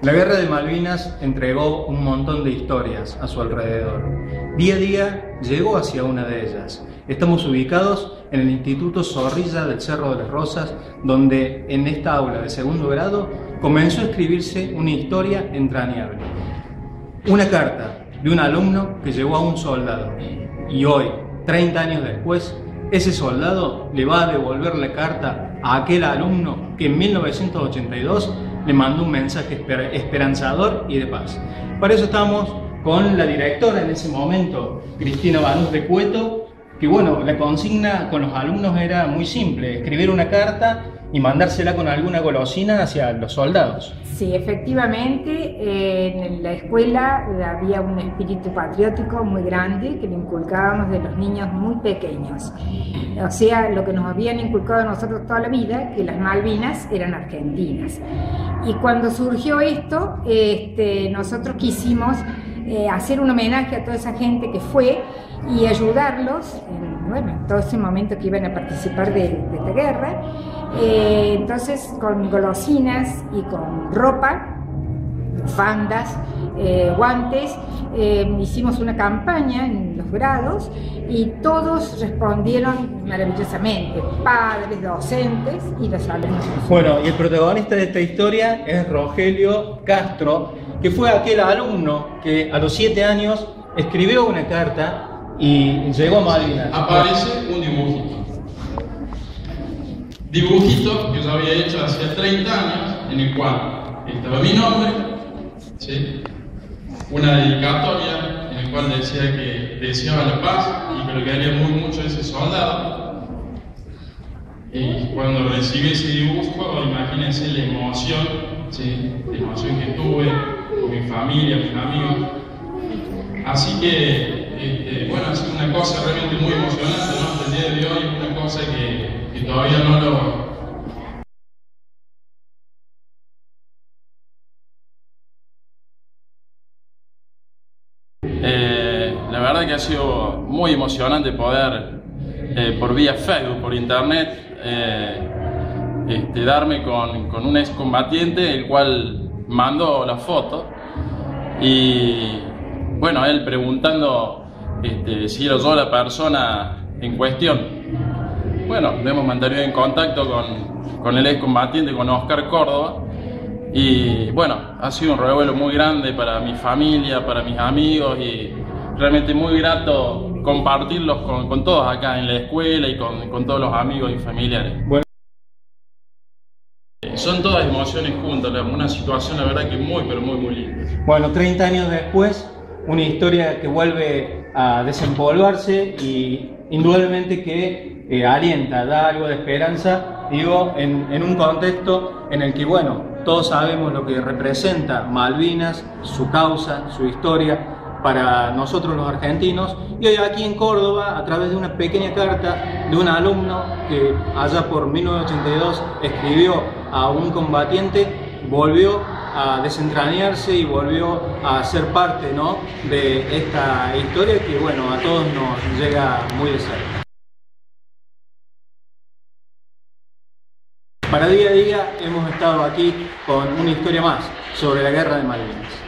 La guerra de Malvinas entregó un montón de historias a su alrededor. Día a día llegó hacia una de ellas. Estamos ubicados en el Instituto Zorrilla del Cerro de las Rosas, donde en esta aula de segundo grado comenzó a escribirse una historia entrañable. Una carta de un alumno que llegó a un soldado. Y hoy, 30 años después, ese soldado le va a devolver la carta a aquel alumno que en 1982 le mandó un mensaje esperanzador y de paz. Para eso estamos con la directora en ese momento, Cristina Banús de Cueto, que bueno, la consigna con los alumnos era muy simple, escribir una carta y mandársela con alguna golosina hacia los soldados. Sí, efectivamente, en la escuela había un espíritu patriótico muy grande que le inculcábamos de los niños muy pequeños. O sea, lo que nos habían inculcado a nosotros toda la vida, que las Malvinas eran argentinas. Y cuando surgió esto, este, nosotros quisimos eh, hacer un homenaje a toda esa gente que fue y ayudarlos en, bueno, en todo ese momento que iban a participar de, esta guerra. Eh, entonces, con golosinas y con ropa, fandas, eh, guantes, eh, hicimos una campaña en los grados y todos respondieron maravillosamente, padres, docentes y los alumnos. Bueno, y el protagonista de esta historia es Rogelio Castro, que fue aquel alumno que a los siete años escribió una carta y llegó a Malvinas. Aparece un dibujito. Dibujito que yo había hecho hace 30 años, en el cual estaba mi nombre, ¿sí? una dedicatoria en el cual decía que deseaba la paz y que lo quería muy mucho ese soldado. Y cuando recibí ese dibujo, imagínense la emoción, ¿sí? la emoción que tuve mi familia, mis amigos. Así que este, bueno, es una cosa realmente muy emocionante, ¿no? El día de hoy, una cosa que, que todavía no lo... Eh, la verdad que ha sido muy emocionante poder, eh, por vía Facebook, por internet, eh, este, darme con, con un excombatiente, el cual mandó la foto. Y bueno, él preguntando este, si era yo la persona en cuestión. Bueno, nos hemos mantenido en contacto con, con el excombatiente, con Oscar Córdoba. Y bueno, ha sido un revuelo muy grande para mi familia, para mis amigos y realmente muy grato compartirlos con, con todos acá en la escuela y con, con todos los amigos y familiares. Bueno. Son todas emociones juntas, una situación la verdad que muy, pero muy, muy linda. Bueno, 30 años después, una historia que vuelve a desempolvarse y indudablemente que eh, alienta, da algo de esperanza, digo, en, en, un contexto en el que, bueno, todos sabemos lo que representa Malvinas, su causa, su historia para nosotros los argentinos y hoy aquí en Córdoba, a través de una pequeña carta de un alumno que allá por 1982 escribió a un combatiente, volvió a desentrañarse y volvió a ser parte ¿no? de esta historia que bueno, a todos nos llega muy de cerca. Para día a día hemos estado aquí con una historia más sobre la guerra de Malvinas.